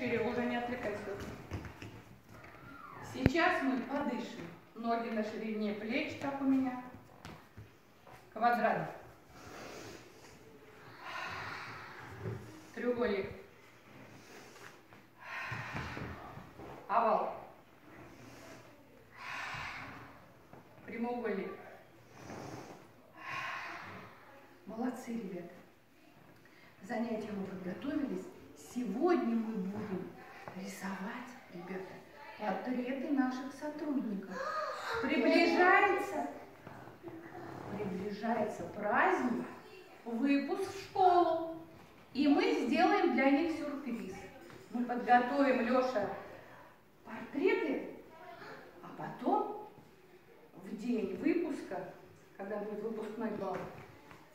шире, уже не отвлекайся. Сейчас мы подышим. Ноги на ширине плеч, как у меня. Квадрат. Треугольник. Овал. Прямоугольник. Молодцы, ребята. Занятия мы подготовились. Сегодня мы будем рисовать, ребята, портреты наших сотрудников. Приближается, приближается праздник, выпуск в школу. И мы сделаем для них сюрприз. Мы подготовим, Леша, портреты, а потом в день выпуска, когда будет выпускной бал,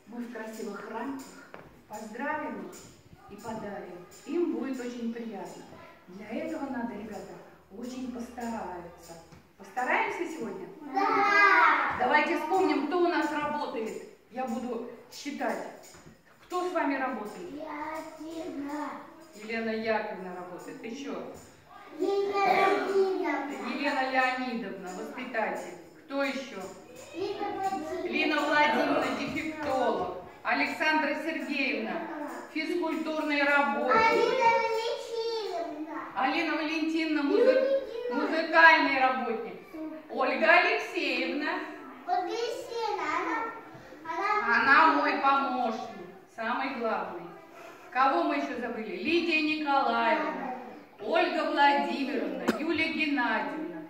мы в красивых рамках поздравим их и подарим. Им будет очень приятно. Для этого надо, ребята, очень постараться. Постараемся сегодня? Да! Давайте вспомним, кто у нас работает. Я буду считать. Кто с вами работает? Я тебя. Елена Яковлевна работает. Еще. Лена Леонидовна. Елена Леонидовна, воспитатель. Кто еще? Лена Владимировна. Лина Владимировна, дефектолог. Александра Сергеевна, физкультурный работник. Алина Валентиновна. Алина Валентиновна, музы- музыкальный работник. Ольга Алексеевна, Вот Кристина, она, она, она мой помощник, самый главный. Кого мы еще забыли? Лидия Николаевна, Ольга Владимировна, Юлия Геннадьевна.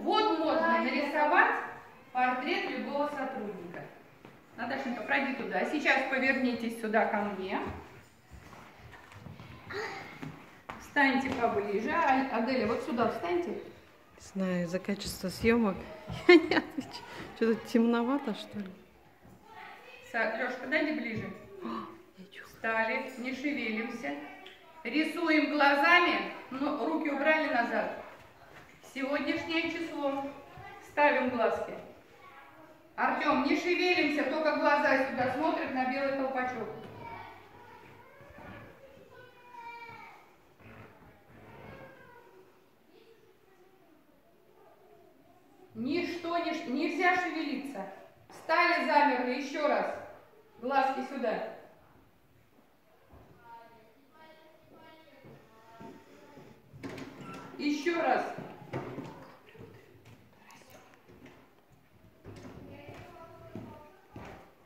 Вот можно нарисовать портрет любого сотрудника. Наташенька, пройди туда. Сейчас повернитесь сюда ко мне. Встаньте поближе. А- Аделя, вот сюда встаньте. Не знаю, из-за качества съемок я не отвечаю. Что-то темновато, что ли? Леш, подойди ближе. Чё? Встали, не шевелимся. Рисуем глазами, но руки убрали назад. Сегодняшнее число. Ставим глазки. Артем, не шевелимся, только глаза сюда смотрят на белый колпачок. Нельзя шевелиться. Встали, замерли, еще раз. Глазки сюда. Еще раз.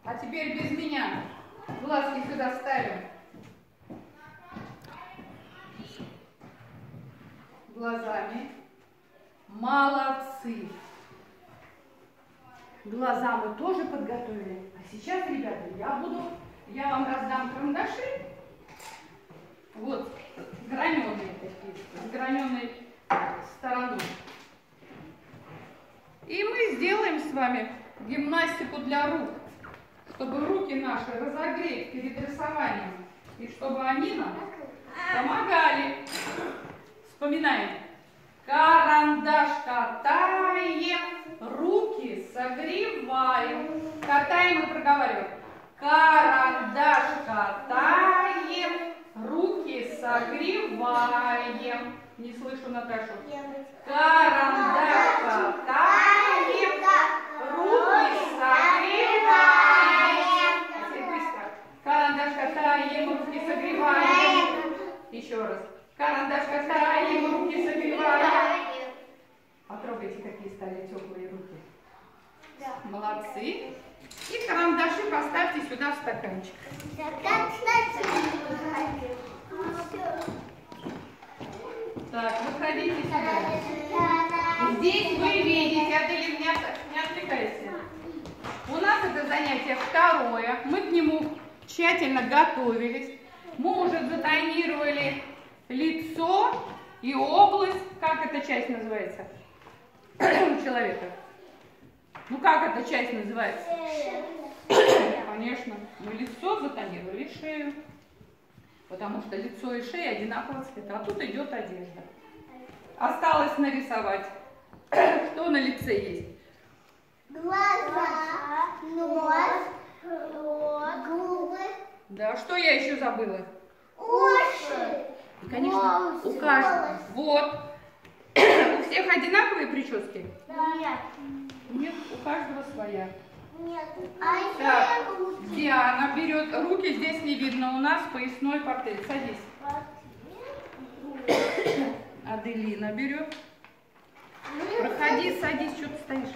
А теперь без меня. Глазки сюда ставим. Глазами. Молодцы. Глаза мы тоже подготовили. А сейчас, ребята, я буду, я вам раздам карандаши. Вот, граненые такие, с граненой стороной. И мы сделаем с вами гимнастику для рук, чтобы руки наши разогреть перед рисованием, и чтобы они нам помогали. Вспоминаем. Карандаш катаем, руки согреваем. Катаем и проговариваем. Карандаш катаем, руки согреваем. Не слышу Наташу. Карандаш катаем, руки согреваем. Быстро. Карандаш катаем, руки согреваем. Еще раз. Карандаш катаем, руки согреваем. Потрогайте, какие стали теплые руки. Молодцы. И карандаши поставьте сюда в стаканчик. Так, выходите сюда. Здесь вы видите, Аделин, не, не отвлекайся. У нас это занятие второе. Мы к нему тщательно готовились. Мы уже затонировали лицо и область. Как эта часть называется у человека? Ну как эта часть называется? Конечно. Мы лицо затонировали, шею. Потому что лицо и шея одинакового цвета. А тут идет одежда. Осталось нарисовать. Что на лице есть? Глаза, нос, рот, губы, Да, что я еще забыла? уши, И, конечно, конечно. У Волосы. каждого. Вот. У всех одинаковые прически? Нет. Нет, у каждого своя. Нет. А еще Так. Диана берет, руки здесь не видно, у нас поясной портрет. Садись. Аделина берет. Проходи, садись, что ты стоишь.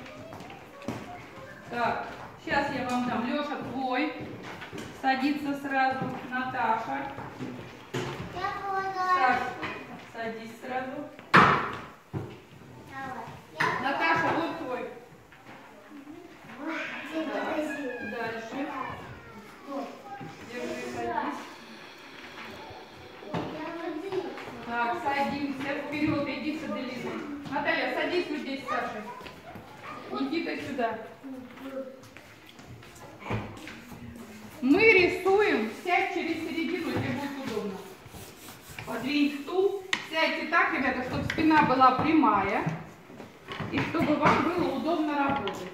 Так, сейчас я вам дам. Леша, твой. Садится сразу. Наташа. Я садись сразу. Давай. Я- Наташа, вот твой. Дальше. Дальше. Держи, садись. Так, садимся. Вперед, иди с Аделиной. Наталья, садись вот здесь, Саша. Никита сюда. Мы рисуем, сядь через середину, тебе будет удобно. Подвинь стул, сядьте так, ребята, чтобы спина была прямая и чтобы вам было удобно работать.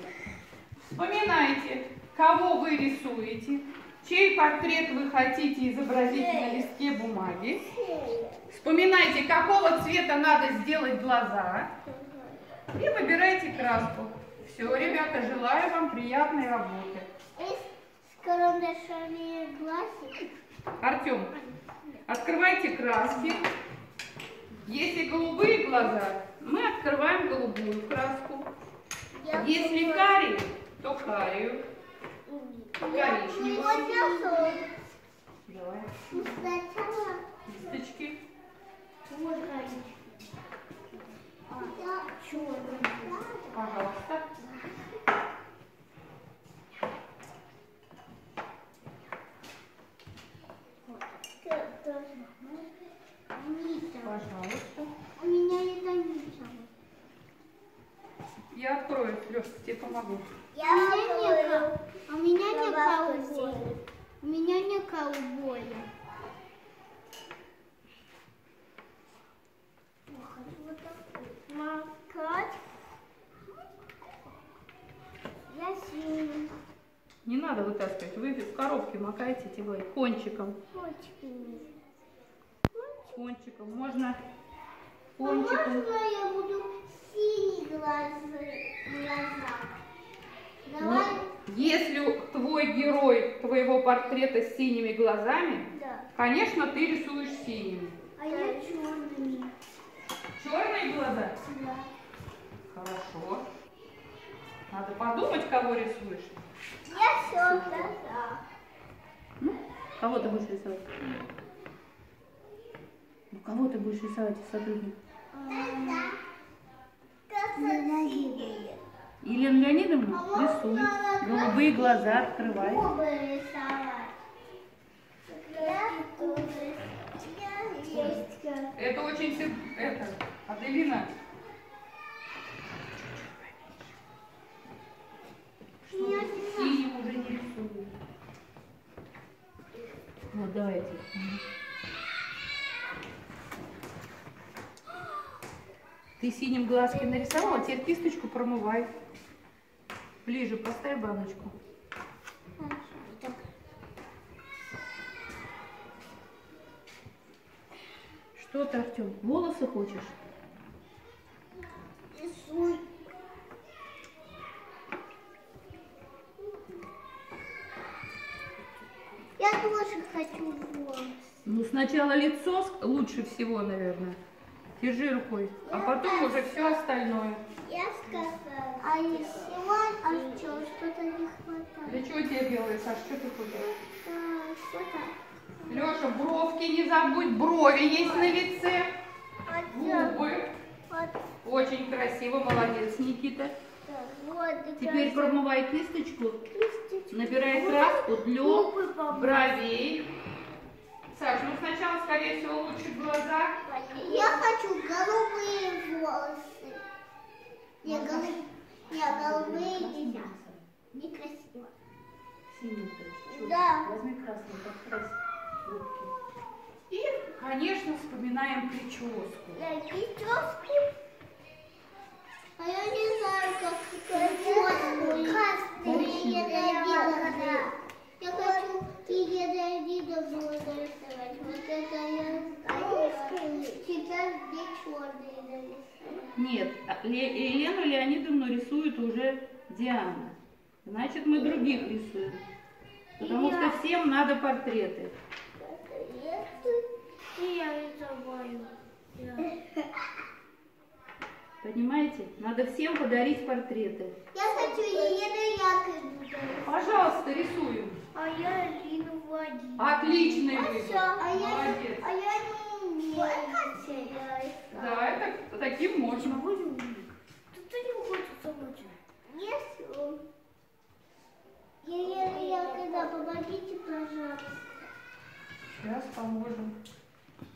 Вспоминайте, кого вы рисуете, чей портрет вы хотите изобразить на листке бумаги. Вспоминайте, какого цвета надо сделать глаза и выбирайте краску. Все, ребята, желаю вам приятной работы. С карандашами глазик. Артем, открывайте краски. Если голубые глаза, мы открываем голубую краску. Я Если буду- карие, то карию. Рисовать. Давай, Сначала кисточки. вот коричневый. Я черный. Пожалуйста. Нита. Пожалуйста. У меня это Нита. Я открою, Леш, тебе помогу. Я у меня не ка- у меня не колбоя. У меня не колбоя. Макать. Я синий. Не надо вытаскивать, вы макаете типа кончиком. Кончиками. Кончиком. Можно А кончиком. можно я буду синий глазы, глаза? Ну, Давай. если твой герой твоего портрета с синими глазами, Да. конечно, ты рисуешь синими. А я черными. Черные глаза? Да. Хорошо. Надо подумать, кого рисуешь. Я все глаза. Ну, кого ты будешь рисовать? Ну, кого ты будешь рисовать из сотрудников? Елена Леонидовна, рисуй. Голубые глаза открывай. Это очень... Это, Аделина. Что Я ты не знаю. синим уже не рисую. Вот, давайте. Ты синим глазки нарисовала, теперь кисточку промывай. Ближе поставь баночку. Что ты, Артем, волосы хочешь? Рисуй. Я тоже хочу волосы. Ну, сначала лицо лучше всего, наверное. Держи рукой, а потом уже все остальное. Я сказала. А если а что, что-то не хватает? Для чего тебе белые, Саш, что ты хочешь? Да, что-то. Леша, бровки не забудь, брови есть на лице, губы. Очень красиво, молодец, Никита. Да. Теперь промывай кисточку, набирай краску для бровей. Саш, ну сначала, скорее всего, лучше глаза. Я хочу голубые волосы. Не, голубые, не, голубые нельзя. Некрасиво. Да. Возьми красный, подкрась. И, конечно, вспоминаем прическу. Я прическу. А я не знаю, как. Красный. Я хочу Давидовну нарисовать. Вот это я знаю. Нет, а Ле- Елену Леонидовну рисует уже Диана. Значит, мы других рисуем. Потому что всем надо портреты. И я рисоваю. Понимаете? Надо всем подарить портреты. Я хочу Елену Яковлевну. Пожалуйста, рисуем. А я Лину Владимировну. Отличный выбор. А я, Молодец. а я не умею. Да, это таким можно. Кто не хочет собачку? Нет. Елена Яковлевна, помогите, пожалуйста. Сейчас поможем.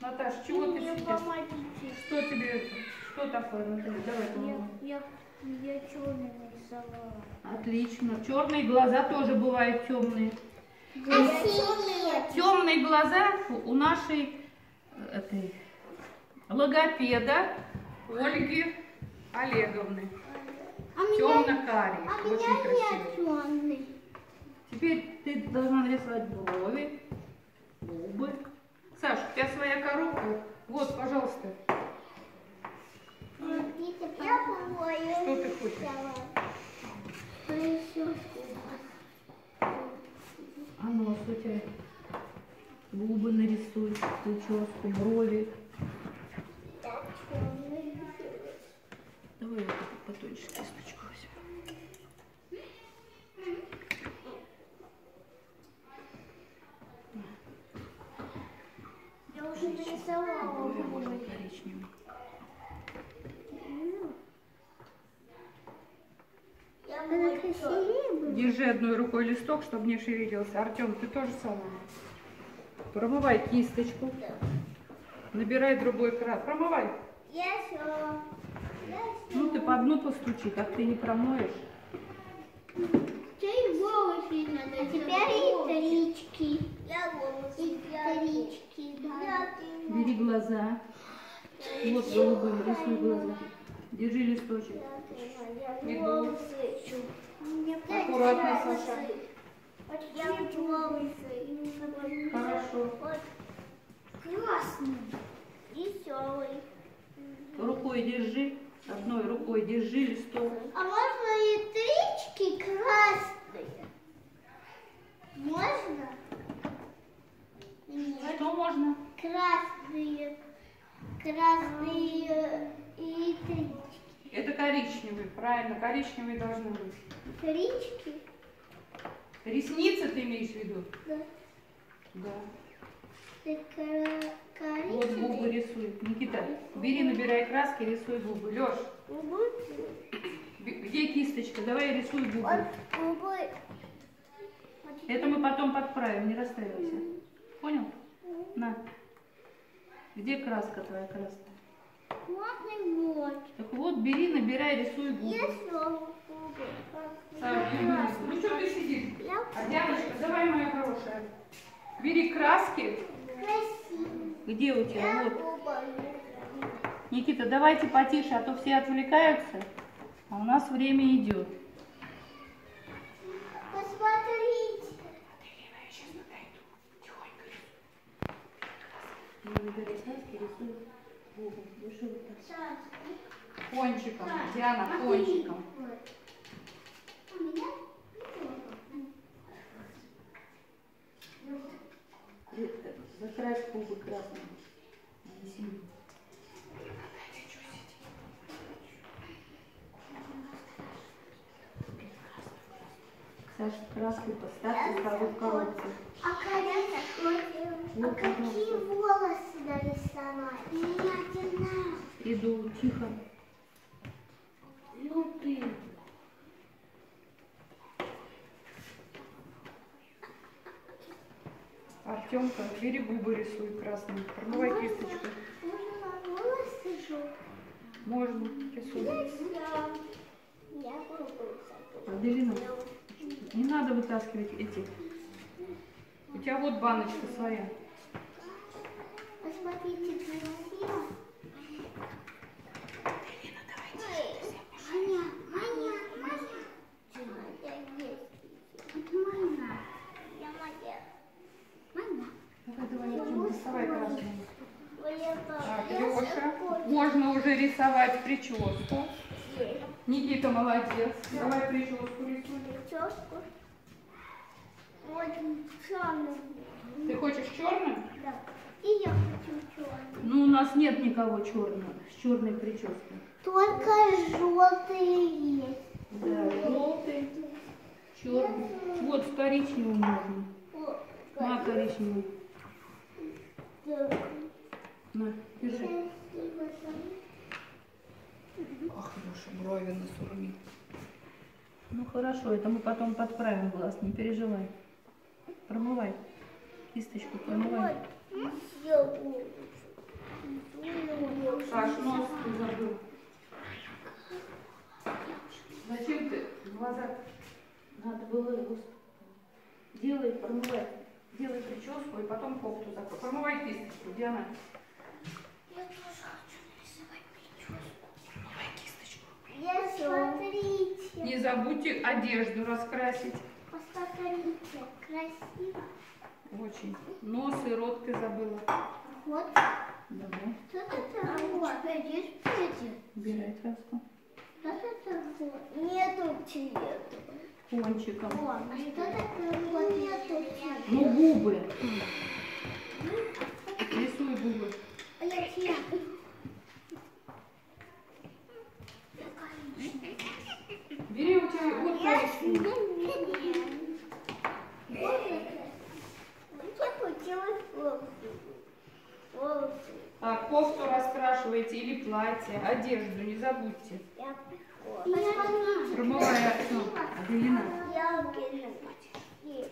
Наташ, чего ты сидишь? помогите. Что тебе это? Что такое, Наталья? Давай помогу. Я, я, я черный нарисовала. Отлично. Черные глаза тоже бывают темные. А синие? Темные глаза у нашей э, этой логопеда Ольги Олеговны. А меня, Темно-карие. а Очень меня нет черный. Теперь ты должна нарисовать брови, губы. Саш, у тебя своя коробка. Вот, пожалуйста. Помогите, я помою. Что ты хочешь? А нос у тебя? Губы нарисуй, прическу, брови. Давай я потоньше кисточку возьму. Я уже нарисовала Брови можно губы. коричневый. Она красивее будет? Держи одной рукой листок, чтобы не шевелился. Артем, ты тоже самое. Промывай кисточку. Набирай другой крас. Промывай. Я все. Я все. Ну ты по дну постучи, так ты не промоешь. Теперь волосы надо. Теперь и стрички. Я волосы. И стрички, да. Бери глаза. Вот голубым, рисуй глаза. Держи листочек. Иду. Аккуратно, Саша. Я. Хорошо. Красный. Веселый. Рукой держи. Одной рукой держи листок. А можно и стрички красные? Можно? Нет. Что можно? Красные. Красные и стрички. Коричневый, правильно, коричневый должны быть. Стрички? Ресницы ты имеешь в виду? Да. Да. Вот губы коричневые. рисуй. Никита, бери, набирай краски, рисуй губы. Леш, Губы. где кисточка? Давай рисуй Вот губы. губы. Это мы потом подправим, не расстраивайся. Понял? На. Где краска твоя красная? Так вот, бери, набирай, рисуй губы. Я губы рисуй. Ну что ты сидишь? Я А Дианочка, давай, моя хорошая. Бери краски. красивый. Где у тебя? Я Вот. Никита, давайте потише, а то все отвлекаются. А у нас время идет. Посмотрите. Набирай краски, рисуй губы. Держи вот так. Сейчас. Кончиком, Диана, кончиком. И, э, Закрась губы красным. Саша, краску поставь и кого в коробку. А, Карина, а Вот, какие пожалуйста. волосы нарисовать? Не надо. Иду, тихо. Ну ты. Артемка, бери губы рисуй красным. Промывай кисточку. Можно волосы желтые? Можно, рисуй. Я, я попробую Аделина, не надо вытаскивать эти. У тебя вот баночка своя. Посмотрите, красиво. Маня, Маня, Маня. Моя есть. Это моя. Я. Маня. Давай, давай, Артем, доставай красную. Так, Леша. Можно уже рисовать прическу. Никита молодец. Давай прическу рисуй. Прическу. Вот черный. Ты хочешь черным? Да. И я хочу черный. Ну, у нас нет никого черного с черной прической. Только желтые есть. Да, желтый, черный. Вот с коричневым можно. На коричневый. На, держи. Ах, Леша, брови насурми. Ну хорошо, это мы потом подправим глаз, не переживай. Промывай. Кисточку промывай. Саш, нос ты забыл. Зачем ты глаза? Надо было его... Делай, промывай. Делай прическу и потом кофту закрой. Промывай кисточку, где она? Промывай кисточку. Я смотрите. Не забудьте одежду раскрасить. Посмотрите. Красиво. Очень. Нос и рот ты забыла. Вот. Давай, Что это вот? Тебя есть эти? убирай краску. Что это вот? Нету цвета. Кончиком. Вот. А что это вот? Нету цвета. Ну, губы. Рисуй губы. А я чья? Бери у тебя вот Я коричневый. Я хотела волосы. Волосы. Так, кофту раскрашивайте или платье, одежду, не забудьте. Я. Промывай окно. Аделина. Я уберу. Есть.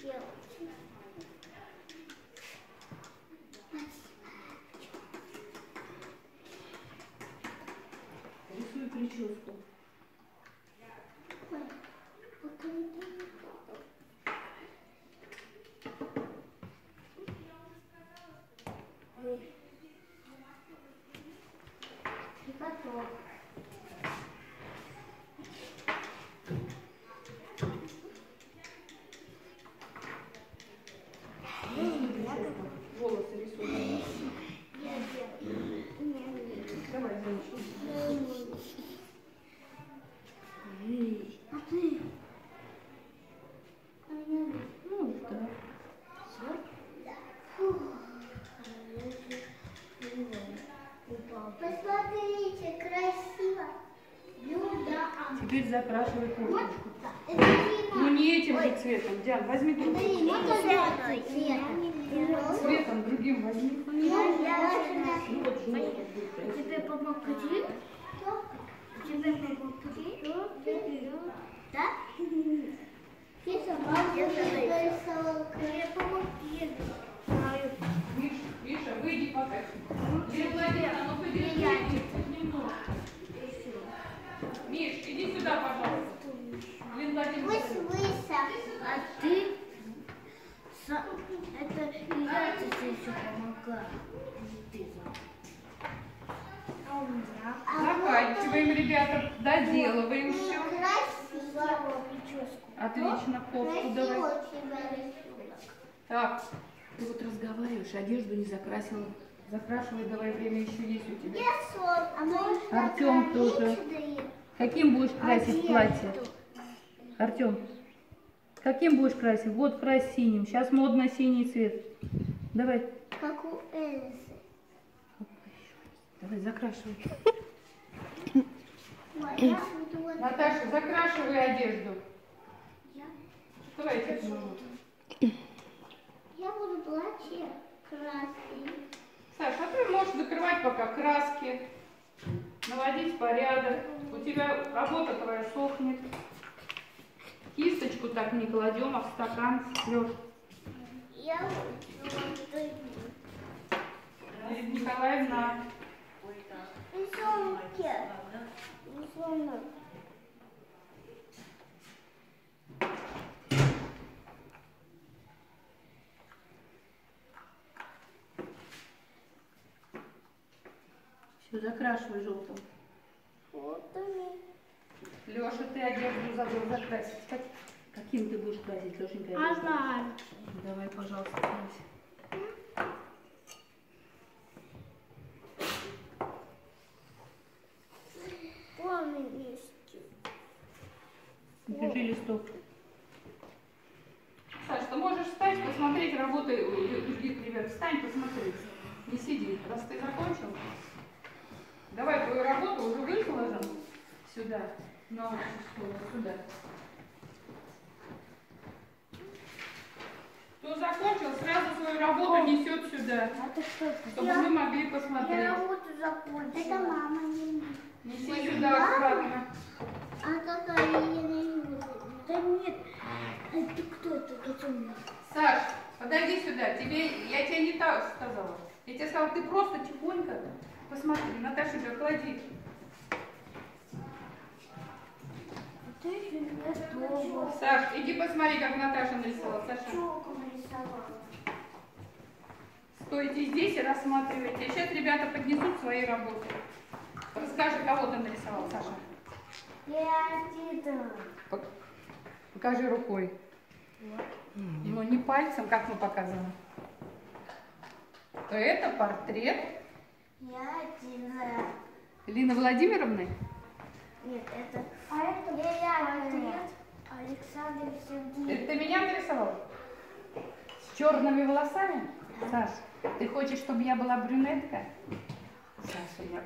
Делать. Рисуй прическу. Ой, вот это Ой. И готово. Рисуй прическу. Волосы рисуй. Я делаю. Не, Давай, женщина. не. А ты? А я не. Ну, да. Посмотрите, красиво. Люда. Это не Ну, не этим же цветом. Диан, возьми желтый цвет. Цветом другим возьми. Ну, будет. Тебе помогти? Тебе помогти? Да? Ты сама нарисовала. Тебе помогти. Миш, Миша, выйди пока. Лена Владимировна, ну подержи сюда, пожалуйста. Пусть высох. А ты? Это я тебе еще помогаю. Ты А у меня? Заканчиваем, ребята. Доделываем все. Красиво прическу. Отлично, кофту давай. Так, ты вот разговариваешь, одежду не закрасила. Закрашивай, давай, время еще есть у тебя. Я сон. А Артём тоже. Каким будешь красить платье? Артем, каким будешь красить? Вот крась синим. Сейчас модно синий цвет. Давай. Как у Эльзы. Давай, закрашивай. Наташа, закрашивай одежду. я. Давайте буду платье красный. Саша, а ты можешь закрывать пока краски, наводить порядок. У тебя работа твоя сохнет. Кисточку так не кладем, а в стакан. Леш, Я буду вот Лидия Николаевна, Рисунки. Рисунок. все, закрашивай желтым. Вот они. Леша, ты одежду забыл закрасить. Кать, Каким ты будешь красить, Лешенька? Ага. Давай, пожалуйста, крась. Держи листок. Саш, ты можешь встать, посмотреть работы у других ребят. Встань, посмотри. Не сиди. Раз ты закончил, давай твою работу уже выложим сюда. На стол, сюда. Кто закончил, сразу свою работу несет сюда, Это что? чтобы мы могли посмотреть. Я работу закончила. Это мама не Неси сюда аккуратно. А какая я не Да нет. Это кто это? Это у Саш, подойди сюда. Тебе, я тебе не так сказала. Я тебе сказала, ты просто тихонько посмотри. Наташа, тебя клади. Саш, иди посмотри, как Наташа нарисовала. Саша, стойте здесь и рассматривайте. А сейчас ребята поднесут свои работы. Расскажи, кого ты нарисовал, Саша. Я Тита. Пок- Покажи рукой. Ну, не пальцем, как мы показываем. Это портрет Я Тина. Лины Владимировны. Нет, это... А это портрет Александра Сергеевна. Это ты меня нарисовал? С черными волосами? Саш, ты хочешь, чтобы я была брюнетка? Саша, я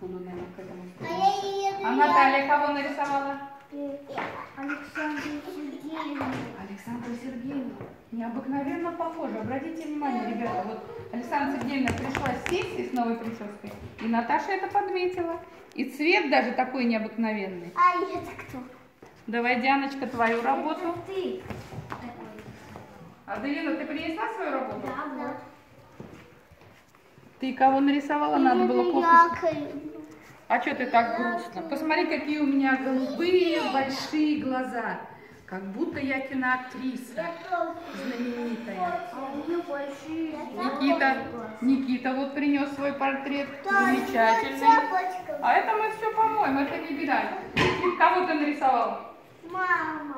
буду, наверное, к этому. А я ее А Наталья кого нарисовала? Александра Сергеевна. Александра Сергеевна. Необыкновенно похожа. Обратите внимание, ребята, вот Александра Сергеевна пришла с сессии с новой прической, и Наташа это подметила. И цвет даже такой необыкновенный. А это кто? Давай, Дианочка, твою работу. Это ты. Аделина, ты принесла свою работу? Да, вот. Ты кого нарисовала? Надо было я, А что ты так грустно? Посмотри, какие у меня голубые большие глаза. Как будто я киноактриса знаменитая. А. Никита, Никита вот принес свой портрет. Да, Замечательный. А это мы все помоем, это не беда. Кого ты нарисовал? Мама.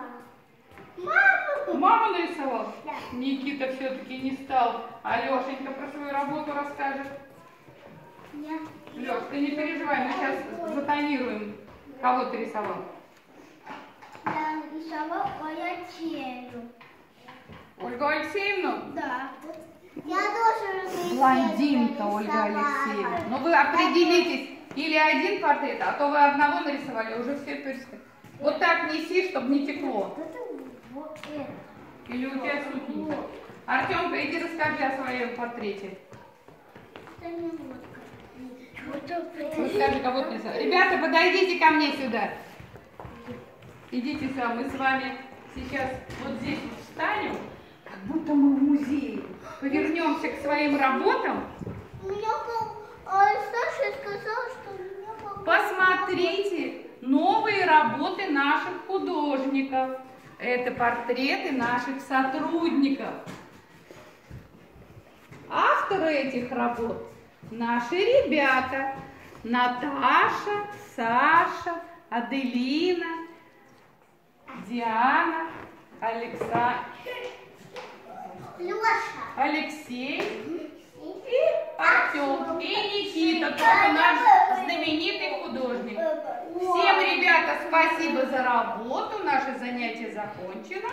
Мама. Маму нарисовал? Да. Никита все-таки не стал. А Лешенька про свою работу расскажет. Я. Леш, ты не переживай, мы сейчас затонируем, кого ты рисовал. Я рисовал Алексею. Ольгу Алексеевну? Да. Я тоже. Блондинка Ольга Алексеевна. Ну вы определитесь, или один портрет, а то вы одного нарисовали, уже все персты. Вот так неси, чтобы не текло. Или у тебя сухенько. Артемка, иди расскажи о своем портрете. Это не водка. Расскажи, кого ты. Ребята, подойдите ко мне сюда. Идите сюда, мы с вами сейчас вот здесь вот встанем, как будто мы в музее. Повернемся к своим работам. А Саша сказал, что. Посмотрите новые работы наших художников. Это портреты наших сотрудников. Авторы этих работ наши ребята. Наташа, Саша, Аделина, Диана, Александр, Леша. Алексей и Артем, и Никита, тоже наш знаменитый художник. Всем, ребята, спасибо за работу. Наше занятие закончено.